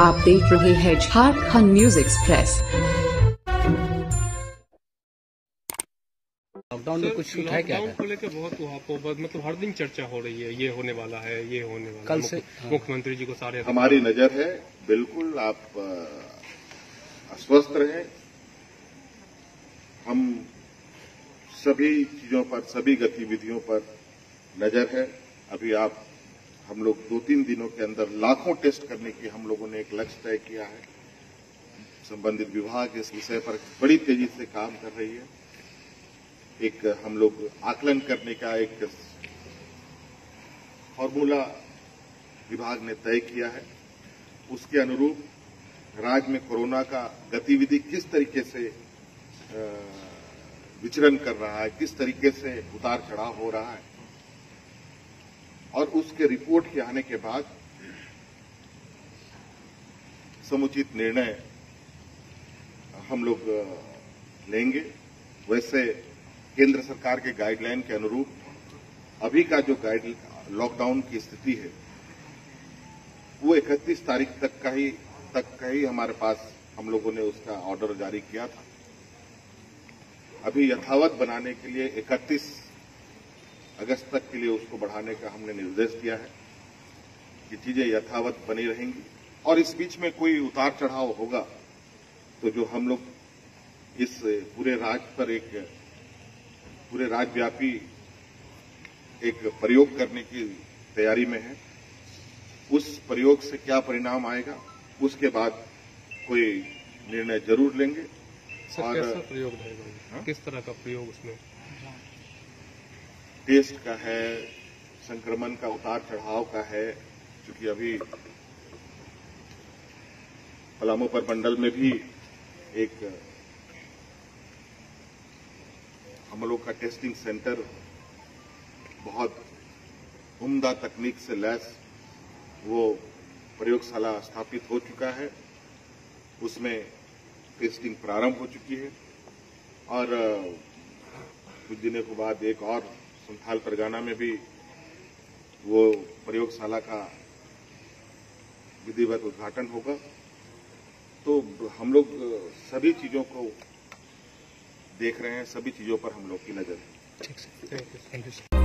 आप देख रहे हैं झारखंड न्यूज़ एक्सप्रेस लॉकडाउन में कुछ छूट है क्या? लॉकडाउन को लेकर बहुत वहाँ पर मतलब हर दिन चर्चा हो रही है ये होने वाला है ये होने वाला कल से- मुख्य- मुख्यमंत्री जी को सारे हमारी नज़र है बिल्कुल आप अस्वस्थ रहें। हम सभी चीज़ों पर सभी गतिविधियों पर नज़र है। अभी आप हम लोग दो तीन दिनों के अंदर लाखों टेस्ट करने की हम लोगों ने एक लक्ष्य तय किया है। संबंधित विभाग इस विषय पर बड़ी तेज़ी से काम कर रही है। एक हम लोग आकलन करने का एक फॉर्मूला विभाग ने तय किया है। उसके अनुरूप राज्य में कोरोना का गतिविधि किस तरीके से विचरण कर रहा है, किस तरीके से उतार चढ़ाव हो रहा है और उसके रिपोर्ट के आने के बाद समुचित निर्णय हम लोग लेंगे। वैसे केंद्र सरकार के गाइडलाइन के अनुरूप अभी का जो गाइड लॉकडाउन की स्थिति है, वो 31 तारीख तक का ही, तक का ही हमारे पास हम लोगों ने उसका ऑर्डर जारी किया था। अभी यथावत बनाने के लिए 31 अगस्त तक के लिए उसको बढ़ाने का हमने निर्देश दिया है कि चीज़ें यथावत बनी रहेंगी। और इस बीच में कोई उतार चढ़ाव होगा तो जो हम लोग इस पूरे राज्य पर एक पूरे राज्यव्यापी एक प्रयोग करने की तैयारी में है उस प्रयोग से क्या परिणाम आएगा उसके बाद कोई निर्णय ज़रूर लेंगे। और कैसा प्रयोग रहेगा? हाँ? किस तरह का प्रयोग उसमें? टेस्ट का है, संक्रमण का उतार चढ़ाव का है क्योंकि अभी पलामू पर मंडल में भी एक हम लोग का टेस्टिंग सेंटर बहुत उम्दा तकनीक से लैस वो प्रयोगशाला स्थापित हो चुका है। उसमें टेस्टिंग प्रारंभ हो चुकी है। और, कुछ दिनों के बाद एक और संथाल परगाना में भी वो प्रयोगशाला का विधिवत उद्घाटन होगा। तो हम लोग सभी चीज़ों को देख रहे हैं, सभी चीज़ों पर हम लोग की नज़र है। Thank you